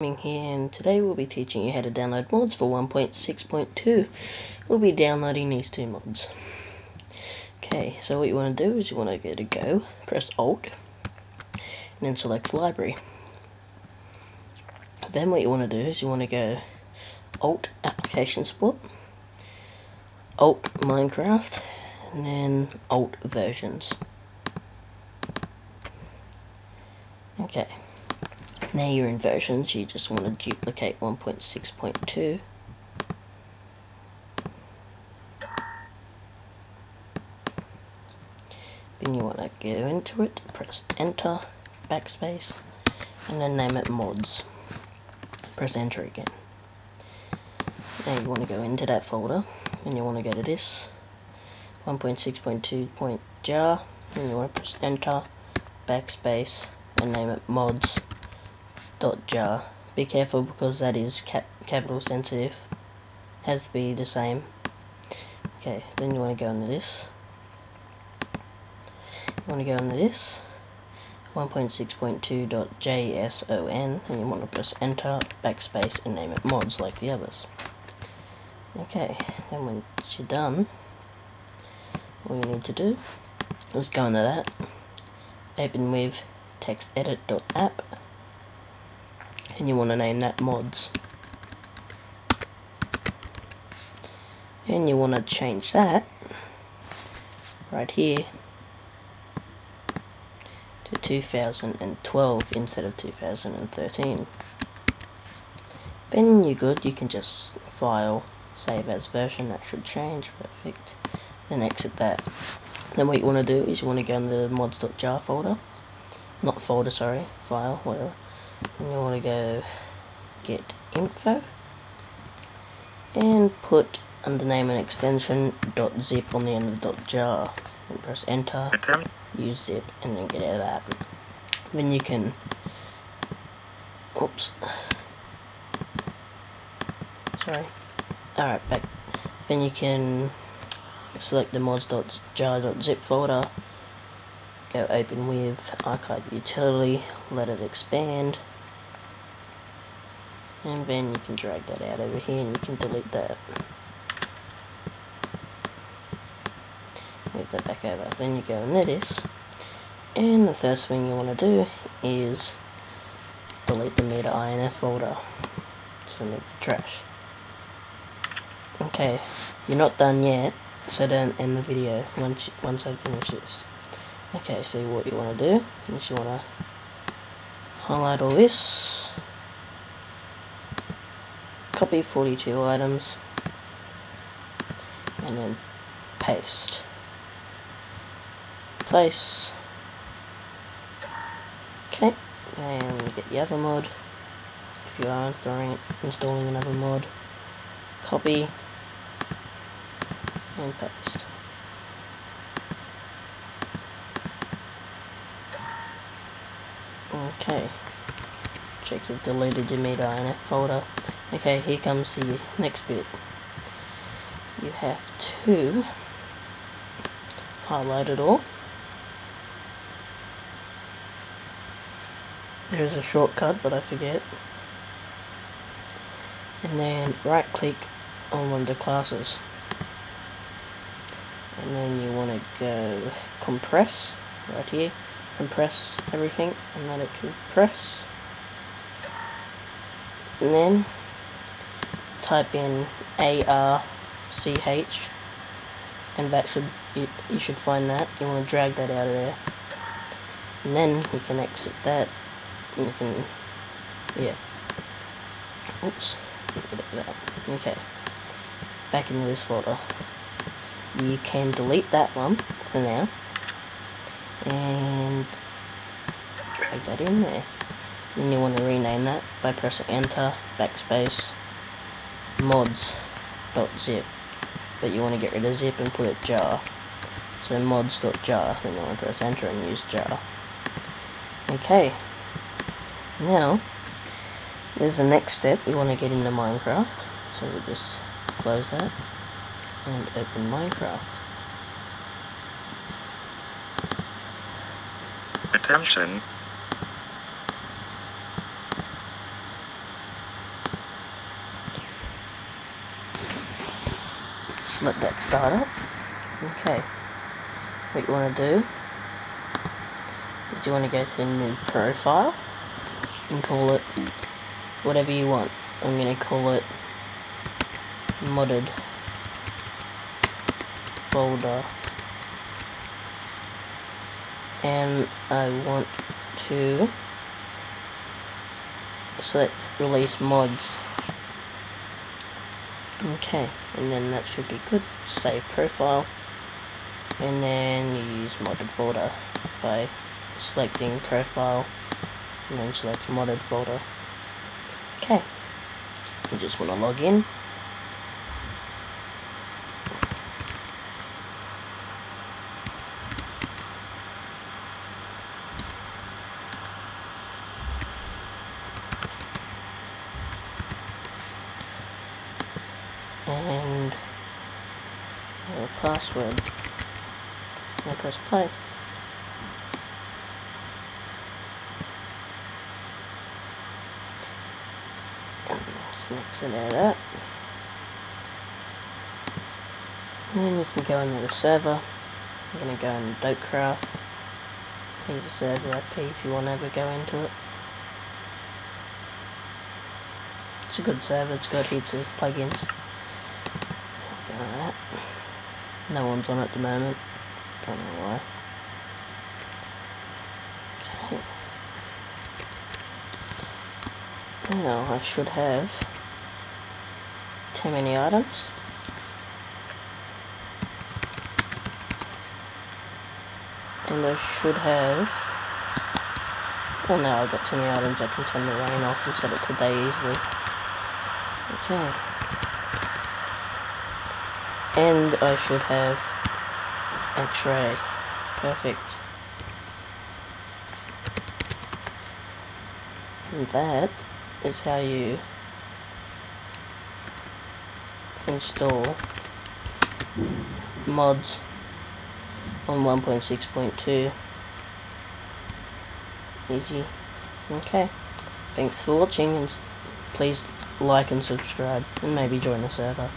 here and today we'll be teaching you how to download mods for 1.6.2 we'll be downloading these two mods. Okay so what you want to do is you want to go to go press alt and then select library. Then what you want to do is you want to go alt application support alt minecraft and then alt versions. Okay now you're in versions, you just want to duplicate 1.6.2. Then you want to go into it, press enter, backspace, and then name it mods. Press enter again. Now you want to go into that folder, and you want to go to this, 1.6.2.jar, and you want to press enter, backspace, and name it mods jar. Be careful because that is cap capital sensitive. Has to be the same. Okay, then you want to go into this. You want to go into this. 1.6.2.json and you want to press enter, backspace and name it mods like the others. Okay, then once you're done, all you need to do is go into that, open with textedit.app and you want to name that mods? And you want to change that? Right here. To 2012 instead of 2013 then you're good you can just file save as version that should change perfect. Then exit that. Then what you want to do is you want to go in the mods.jar folder. Not folder sorry file whatever and you want to go get info and put under name and extension dot zip on the end of dot jar and press enter. Use zip and then get out of that. Then you can oops. Sorry. Alright back. Then you can select the mods.jar.zip folder. Go open with archive utility let it expand and then you can drag that out over here and you can delete that. Move that back over. Then you go into this. And the first thing you want to do is delete the meta inf folder. So move the trash. Okay you're not done yet so don't end the video once once I finish this. Okay so what you want to do is you want to highlight all this copy 42 items. And then paste. Place. Okay and you get the other mod. If you are installing, installing another mod copy and paste. Okay. Check you've deleted your meta inf folder Okay, here comes the next bit. You have to highlight it all. There's a shortcut, but I forget. And then right click on one of the classes. And then you want to go compress, right here. Compress everything and let it compress. And then type in A-R-C-H and that should be, you should find that. You want to drag that out of there. And then you can exit that and you can yeah. Oops that. Okay. Back into this folder. You can delete that one for now. And drag that in there. Then you want to rename that by pressing enter backspace mods.zip but you want to get rid of zip and put it jar. So mods.jar then you want to press enter and use jar. Okay. Now there's the next step. We want to get into Minecraft. So we'll just close that and open Minecraft. Attention let that start up. Okay, what you want to do is you want to go to new profile and call it whatever you want. I'm going to call it modded folder and I want to select release mods okay and then that should be good. Save profile. And then you use modded folder by selecting profile and then select modded folder. Okay. You just want to log in and a password and press play. Exit out that. And then you can go into the server. I'm going to go in Dotecraft. Here's a server IP if you want to ever go into it. It's a good server, it's got heaps of plugins. No one's on at the moment. Don't know why. Okay. Now I should have too many items. And I should have well now I've got too many items, I can turn the rain off and set it to day easily. Okay and I should have X-ray. Perfect. And that is how you install mods on 1.6.2 easy okay thanks for watching and please like and subscribe and maybe join the server